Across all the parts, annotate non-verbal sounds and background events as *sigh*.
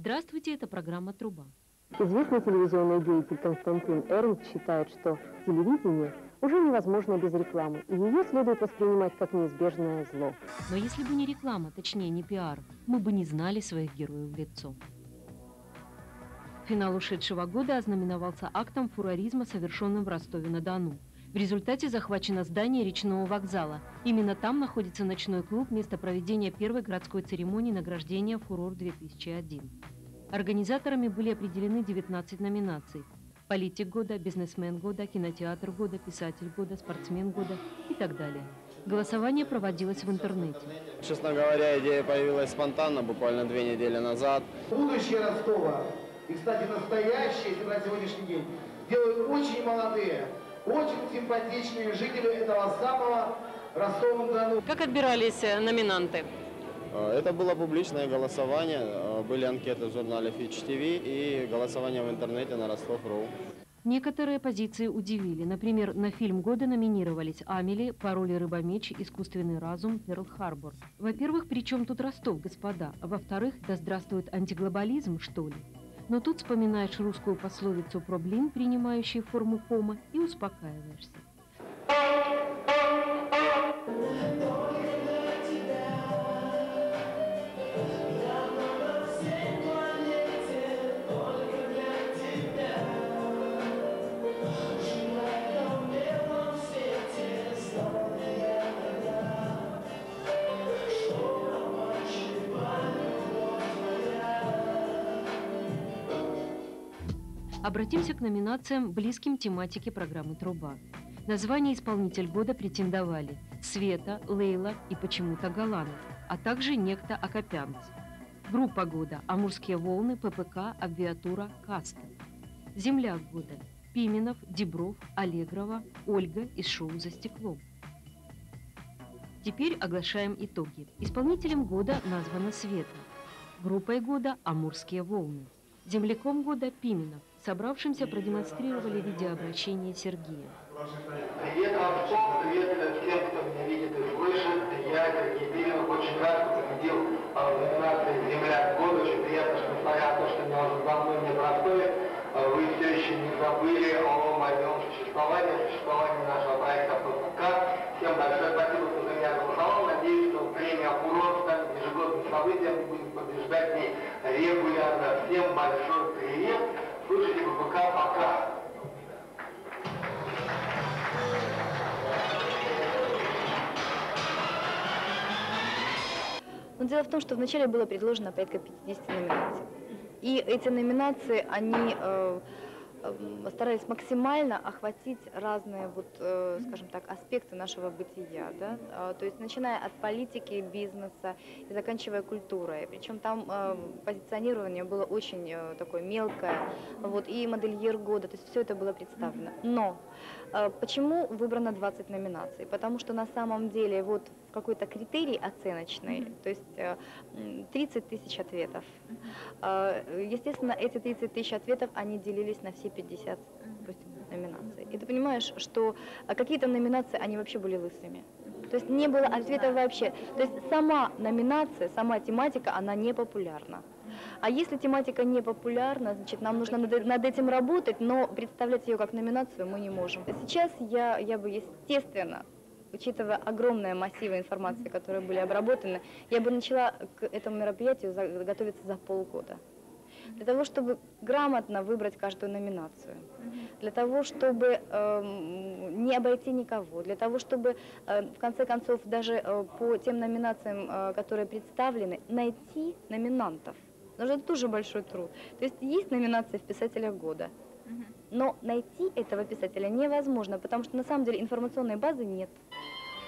Здравствуйте, это программа «Труба». Известный телевизионный деятель Константин Эрнст считает, что телевидение уже невозможно без рекламы, и ее следует воспринимать как неизбежное зло. Но если бы не реклама, точнее не пиар, мы бы не знали своих героев в лицо. Финал ушедшего года ознаменовался актом фуроризма, совершенным в Ростове-на-Дону. В результате захвачено здание речного вокзала. Именно там находится ночной клуб, место проведения первой городской церемонии награждения «Фурор-2001». Организаторами были определены 19 номинаций. Политик года, бизнесмен года, кинотеатр года, писатель года, спортсмен года и так далее. Голосование проводилось в интернете. Честно говоря, идея появилась спонтанно, буквально две недели назад. Будущее Ростова, и, кстати, настоящее, если на сегодняшний день, делают очень молодые, очень симпатичные жители этого самого Ростова-на-Дону. Как отбирались э, номинанты? Э, Это было публичное голосование, э, были анкеты в журнале Fitch TV и голосование в интернете на Ростов.ру. Некоторые позиции удивили. Например, на фильм года номинировались «Амели», «Пароль рыбомеч», «Искусственный разум», «Перл-Харбор». Во-первых, при чем тут Ростов, господа? А во-вторых, да здравствует антиглобализм, что ли? Но тут вспоминаешь русскую пословицу про блин, принимающий форму кома, и успокаиваешься. Обратимся к номинациям, близким тематике программы «Труба». Название «Исполнитель года» претендовали Света, Лейла и почему-то Галанов, а также некто Акопянц. Группа года «Амурские волны», ППК, Абвиатура, Каста. Земляк года Пименов, Дебров, Аллегрова, Ольга из шоу «За стеклом». Теперь оглашаем итоги. Исполнителем года названа Света. Группой года «Амурские волны». Земляком года Пименов. Собравшимся продемонстрировали видеообращение Сергея. Привет, Ростов, привет всем, кто меня видит и слышит. Я, Сергей Пименов, очень рад, дело в том, что вначале было предложено порядка 50 номинаций. И эти номинации, они э, э, старались максимально охватить разные, вот, э, скажем так, аспекты нашего бытия. Да? А, то есть начиная от политики, бизнеса и заканчивая культурой. Причем там э, позиционирование было очень э, такое мелкое. Вот, и модельер года, то есть все это было представлено. Но э, почему выбрано 20 номинаций? Потому что на самом деле вот какой-то критерий оценочный, то есть э, м, 30 тысяч ответов. Э, Естественно, эти 30 тысяч ответов, они делились на все 50 допустим, номинаций. И ты понимаешь, что э, какие-то номинации, они вообще были лысыми. То есть не было ответа вообще. То есть сама номинация, сама тематика, она не популярна. А если тематика не популярна, значит, нам нужно над, над этим работать, но представлять ее как номинацию мы не можем. Сейчас я, я бы, естественно, учитывая огромные массивы информации, которые были обработаны, я бы начала к этому мероприятию готовиться за полгода. Для того, чтобы грамотно выбрать каждую номинацию, для того, чтобы эм, не обойти никого, для того, чтобы э, в конце концов даже э, по тем номинациям, э, которые представлены, найти номинантов. Потому что это тоже большой труд. То есть есть номинация в писателях года, но найти этого писателя невозможно, потому что на самом деле информационной базы нет.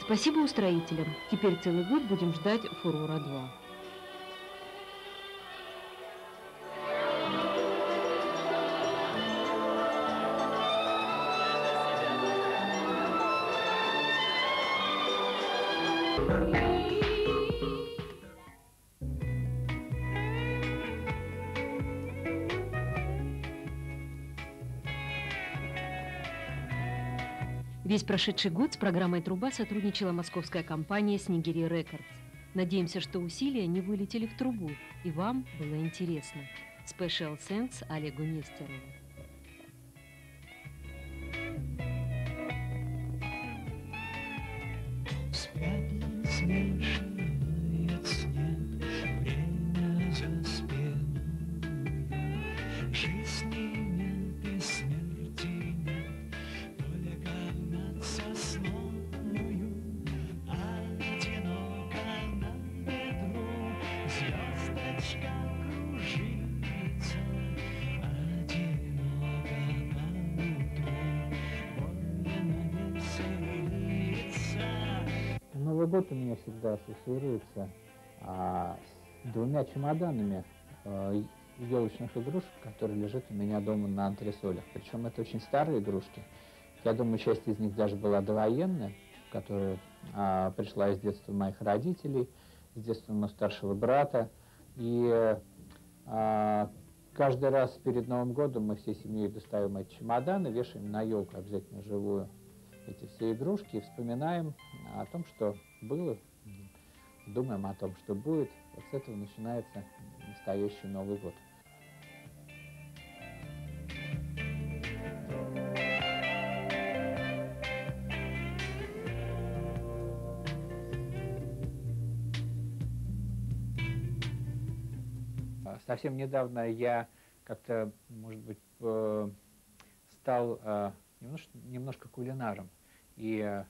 Спасибо устроителям. Теперь целый год будем ждать «Фурора 2». Весь прошедший год с программой «Труба» сотрудничала московская компания «Снегири Рекордс». Надеемся, что усилия не вылетели в трубу, и вам было интересно. Special Sense Олегу Нестерову. Год у меня всегда ассоциируется а, с двумя чемоданами елочных игрушек, которые лежат у меня дома на антресолях. Причем это очень старые игрушки. Я думаю, часть из них даже была довоенная, которая а, пришла из детства моих родителей, из детства моего старшего брата. И а, каждый раз перед Новым годом мы всей семьей достаем эти чемоданы, вешаем на елку обязательно живую эти все игрушки и вспоминаем о том, что было, думаем о том, что будет. Вот с этого начинается настоящий Новый год. А, Совсем недавно я как-то, может быть, э, стал э, немножко, немножко кулинаром. И э,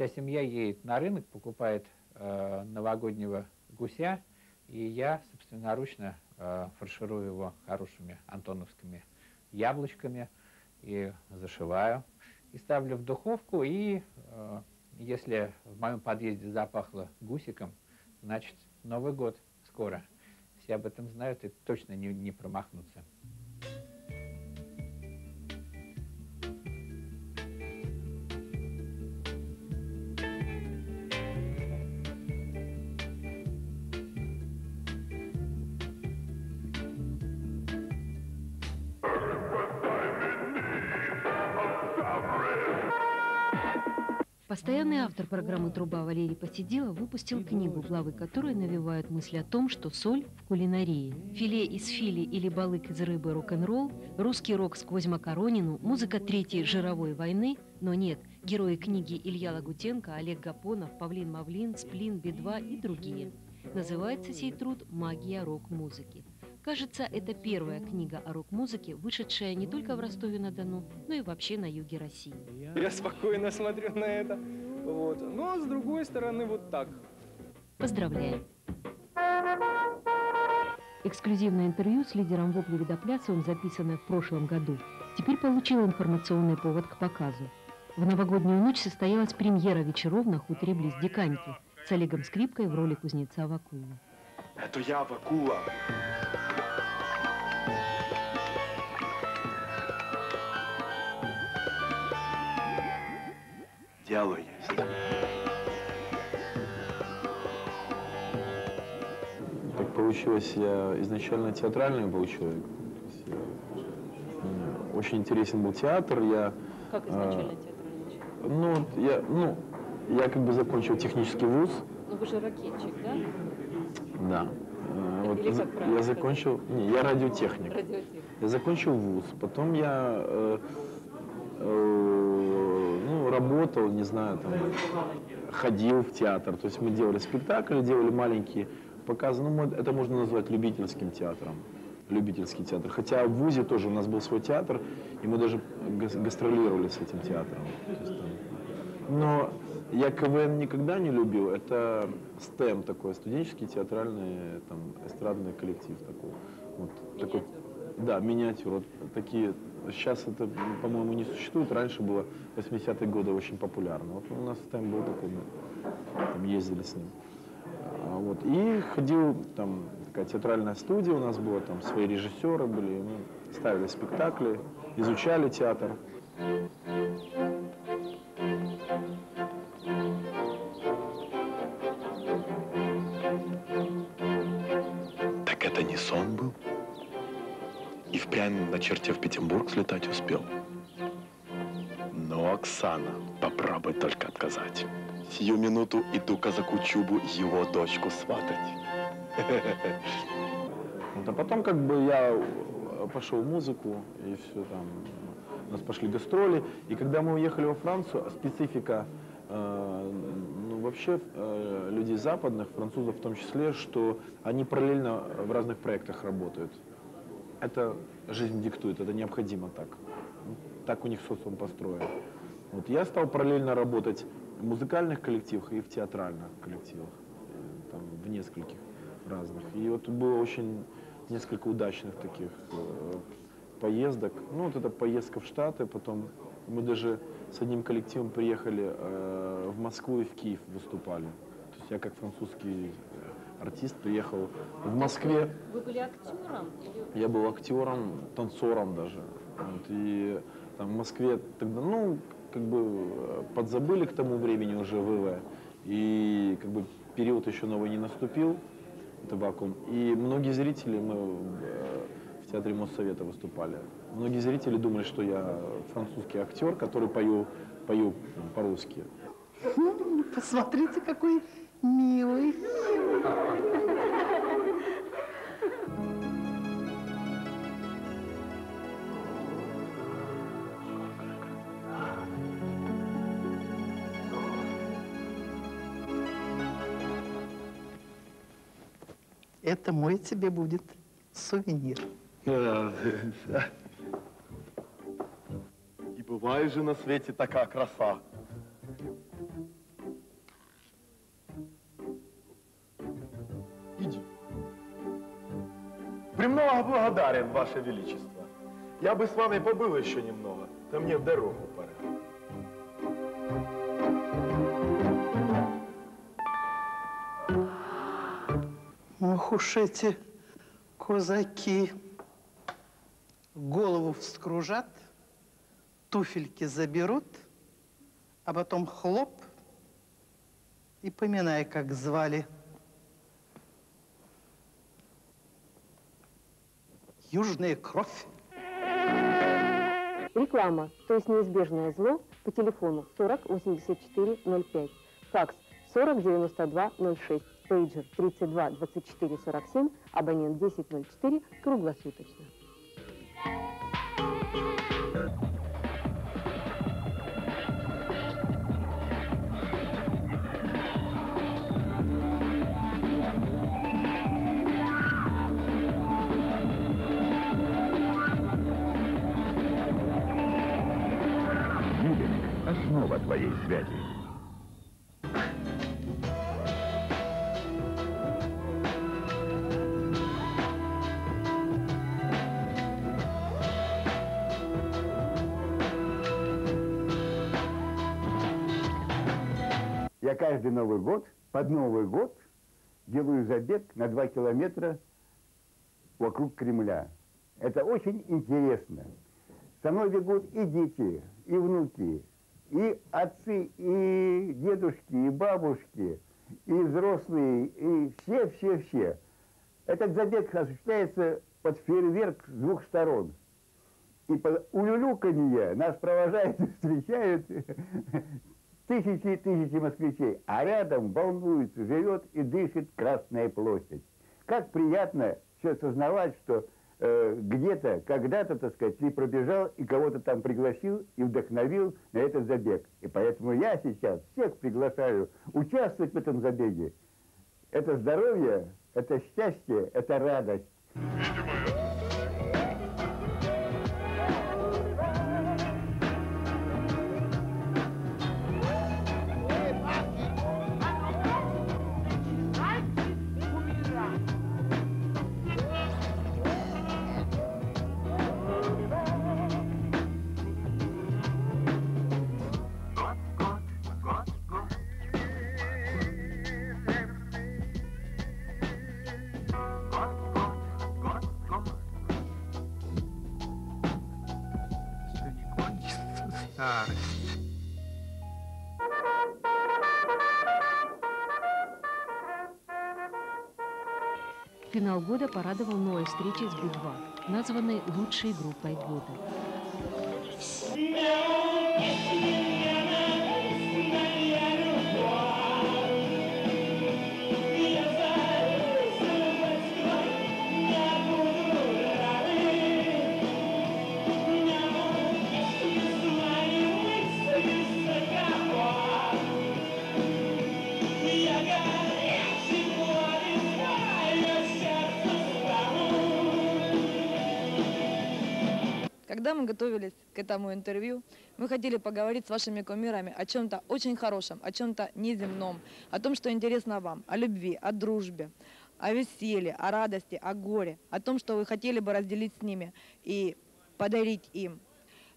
вся семья едет на рынок, покупает э, новогоднего гуся, и я собственноручно э, фарширую его хорошими антоновскими яблочками и зашиваю. И ставлю в духовку, и э, если в моем подъезде запахло гусиком, значит, Новый год скоро. Все об этом знают и точно не, не промахнутся. Автор программы «Труба» Валерий Посидела выпустил книгу, главы которой навевают мысли о том, что соль в кулинарии. Филе из фили или балык из рыбы рок-н-ролл, русский рок сквозь Макаронину, музыка Третьей жировой войны, но нет, герои книги Илья Лагутенко, Олег Гапонов, Павлин Мавлин, Сплин, Би-2 и другие. Называется сей труд «Магия рок-музыки». Кажется, это первая книга о рок-музыке, вышедшая не только в Ростове-на-Дону, но и вообще на юге России. Я спокойно смотрю на это. Вот. Но с другой стороны, вот так. Поздравляем! Эксклюзивное интервью с лидером вопли Видоплясовым, записанное в прошлом году, теперь получило информационный повод к показу. В новогоднюю ночь состоялась премьера вечеров на хуторе близ Диканьки с Олегом Скрипкой в роли кузнеца Вакула. Это я, Вакула. Есть. Так получилось, я изначально театральный был человек. Очень интересен был театр, я... Как а, изначально театральный человек? Ну, вот я, ну, я как бы закончил технический вуз, Ну вы же ракетчик, да? да. Э, Вот Или как я закончил, не, я радиотехник. Радиотехник. Я закончил вуз, потом я э, э, работал, не знаю, там, ходил в театр. То есть мы делали спектакли, делали маленькие показы. Ну, это можно назвать любительским театром. Любительский театр. Хотя в ВУЗе тоже у нас был свой театр, и мы даже гас- гастролировали с этим театром. Есть там- Но я КВН никогда не любил. Это СТЭМ такой, студенческий театральный там, эстрадный коллектив такой. Вот, такой да, миниатюр. Вот такие. Сейчас это, по-моему, не существует. Раньше было 80-е годы очень популярно. Вот у нас там был такой, мы там ездили с ним. А, вот. И ходил, там такая театральная студия у нас была, там свои режиссеры были. Мы ставили спектакли, изучали театр. Черте в Петербург слетать успел? Но, Оксана, попробуй только отказать. Сию минуту иду казаку Чубу его дочку сватать. *laughs* А потом как бы я э, пошел музыку, и все там, у нас пошли гастроли. И когда мы уехали во Францию, специфика э, ну, вообще э, людей западных, французов в том числе, что они параллельно в разных проектах работают. Это жизнь диктует, это необходимо так. Так у них социум построен. Вот я стал параллельно работать в музыкальных коллективах и в театральных коллективах, э, там, в нескольких разных. И вот было очень несколько удачных таких э, поездок. Ну, вот эта поездка в Штаты, потом мы даже с одним коллективом приехали э, в Москву и в Киев выступали. То есть я как французский артист приехал в Москве. Вы были актером? или- Я был актером, танцором даже. Вот, и там в Москве тогда, ну, как бы э, подзабыли к тому времени уже ВВ. И как бы период еще новый не наступил, это вакуум. И многие зрители, мы э, в театре Моссовета выступали, многие зрители думали, что я французский актер, который пою, пою по-русски. Посмотрите, какой милый. Это мой тебе будет сувенир. И бывает же на свете такая краса. Благодарен, Ваше Величество. Я бы с вами побыл еще немного, да мне в дорогу пора. Ох уж эти козаки. Голову вскружат, туфельки заберут, а потом хлоп и поминай, как звали. Южная кровь. Реклама, то есть неизбежное зло, по телефону 40 84 05. Факс 40 92 06. Пейджер 32 24 47. Абонент 1004. Круглосуточно. Я каждый Новый год, под Новый год, делаю забег на 2 километра вокруг Кремля. Это очень интересно. Со мной бегут и дети, и внуки, и отцы, и дедушки, и бабушки, и взрослые, и все-все-все. Этот забег осуществляется под фейерверк с двух сторон. И под улюлюканье нас провожают и *laughs* встречают тысячи и тысячи москвичей. А рядом волнуется, живет и дышит Красная площадь. Как приятно все осознавать, что э, где-то, когда-то, так сказать, ты пробежал и кого-то там пригласил и вдохновил на этот забег. И поэтому я сейчас всех приглашаю участвовать в этом забеге. Это здоровье, это счастье, это радость. Финал года порадовал новой встречей с Би-2, названной лучшей группой года. Когда мы готовились к этому интервью, мы хотели поговорить с вашими кумирами о чем-то очень хорошем, о чем-то неземном, о том, что интересно вам, о любви, о дружбе, о веселье, о радости, о горе, о том, что вы хотели бы разделить с ними и подарить им.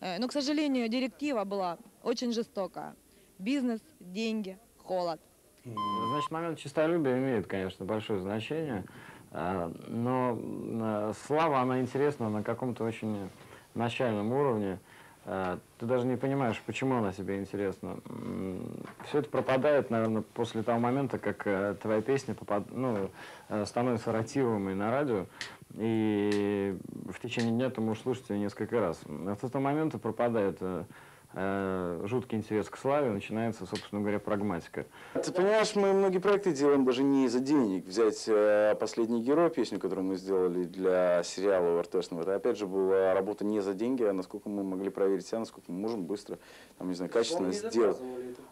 Э, Но, к сожалению, директива была очень жестокая. Бизнес, деньги, холод. Значит, момент честолюбия имеет, конечно, большое значение. А, Но а, слава, она интересна на каком-то очень начальном уровне. А, Ты даже не понимаешь, почему она тебе интересна. Все это пропадает, наверное, после того момента, как э, твоя песня попад... ну, э, становится ротируемой на радио, и в течение дня ты можешь слушать ее несколько раз. С этого момента пропадает э, э, жуткий интерес к славе, начинается, собственно говоря, прагматика. Ты понимаешь, мы многие проекты делаем даже не из-за денег. Взять э, «Последний герой», песню, которую мы сделали для сериала РТшного, это опять же была работа не за деньги, а насколько мы могли проверить себя, насколько мы можем быстро, там, не знаю, качественно сделать.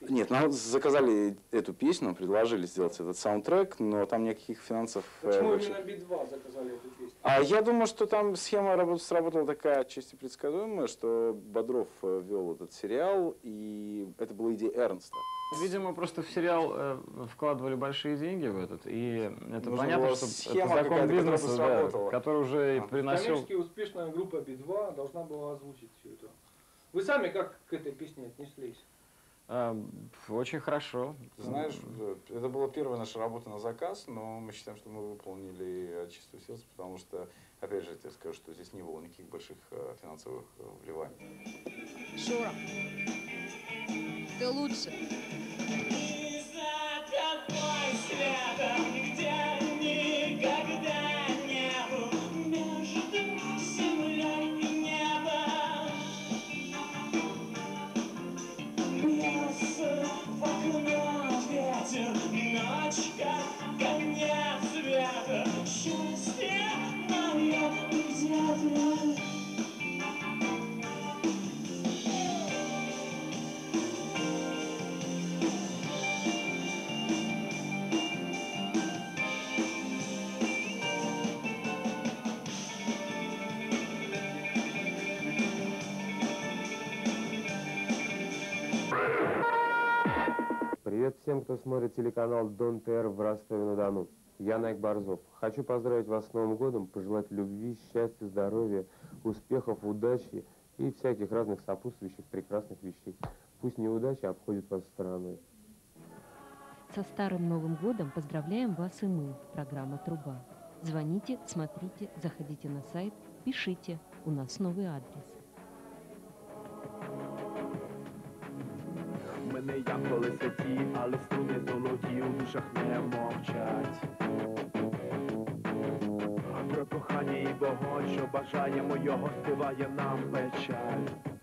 Нет, нам заказали эту песню, нам предложили сделать этот саундтрек, но там никаких финансов... э, Почему именно Би-2 заказали эту песню? А я думаю, что там схема работы сработала такая отчасти предсказуемая, что Бодров э, вел этот сериал, и это была идея Эрнста. Видимо, просто в сериал э, вкладывали большие деньги в этот, и это Нужна понятно, что схема это закон бизнеса, да, сработала. который уже и приносил... Коммерчески успешная группа Би-2 должна была озвучить все это. Вы сами как к этой песне отнеслись? Очень хорошо. Ты знаешь, э, это была первая наша работа на заказ, но мы считаем, что мы выполнили от чистого сердца, потому что, опять же, я тебе скажу, что здесь не было никаких больших э, финансовых э, вливаний. Шура, ты лучше. Такой света, где никогда не был между смотрит телеканал Дон ТР в Ростове-на-Дону. Я Найк Борзов. Хочу поздравить вас с Новым годом, пожелать любви, счастья, здоровья, успехов, удачи и всяких разных сопутствующих прекрасных вещей. Пусть неудачи обходят вас стороной. Со Старым Новым годом поздравляем вас и мы, программа «Труба». Звоните, смотрите, заходите на сайт, пишите. У нас новый адрес. Мене як колеса ті, але струни золоті у душах не мовчать. Про кохання і вогонь, що бажаємо його, співає нам печаль.